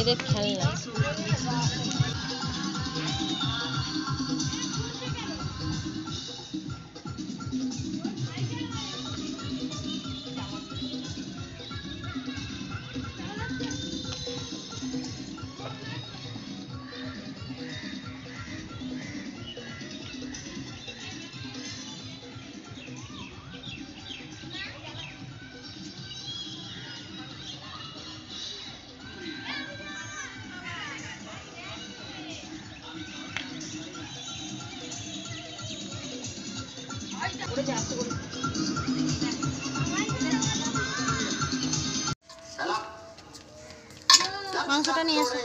মেরে ফেললাম মাংসটা নিয়ে আসো।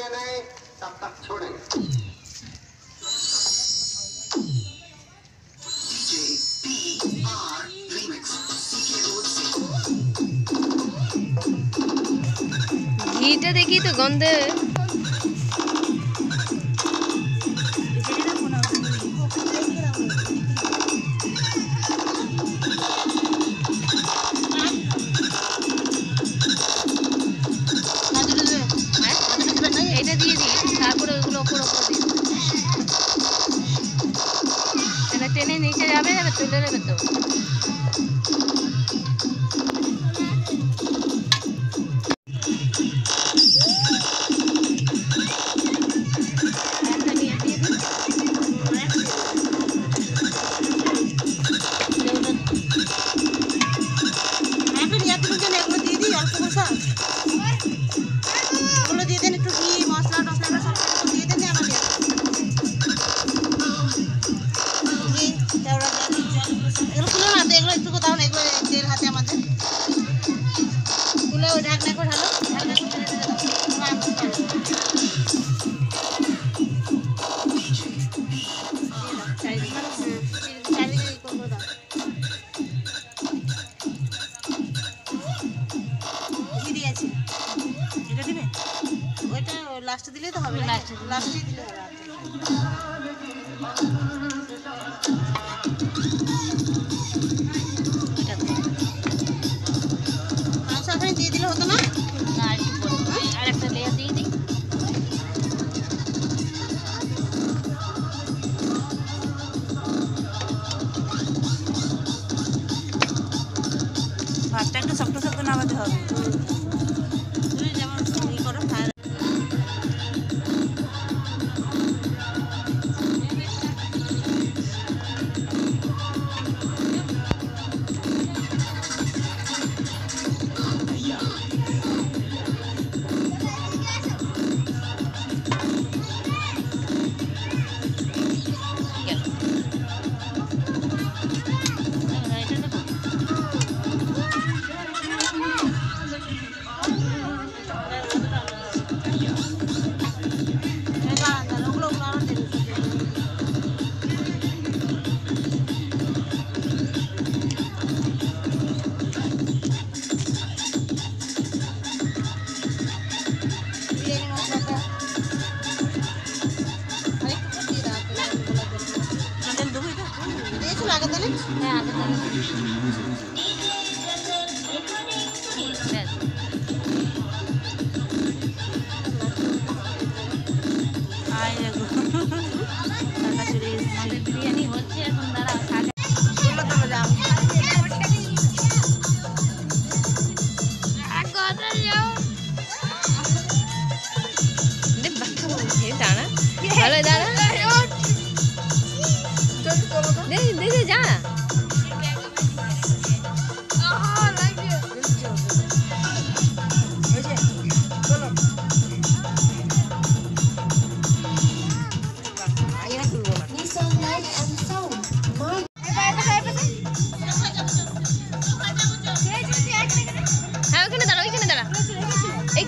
ঘিটা দেখি তো গন্ধে। كلنا بندور ওইটা লাস্টে দিলেই তো হবে লাস্টে লাস্টে দিলে। হবে। দিয়ে দিলে হতো না? আর একটা লেয়ার দিয়ে দিই। ভাতটা একটু শক্ত শক্ত নামাতে হবে। আগের দিনে হ্যাঁ আগে তাহলে।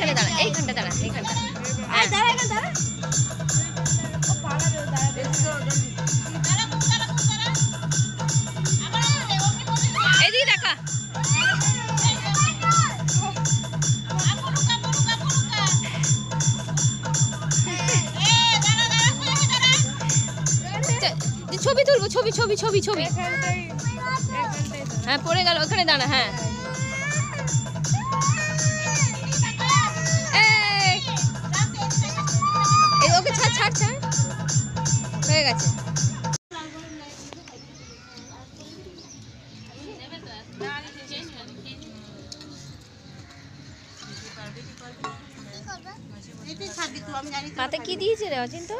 এইখানে দাঁড়া এইখানটা দাঁড়া এইখানটা এদিকে দেখা। ছবি তুলবো ছবি ছবি ছবি ছবি। হ্যাঁ পড়ে গেল ওখানে দাঁড়া হ্যাঁ। গেছে। এটাই ছাড়বি তুই আমি জানি তো হাতে কি দিয়েছে রে অচিন্ত?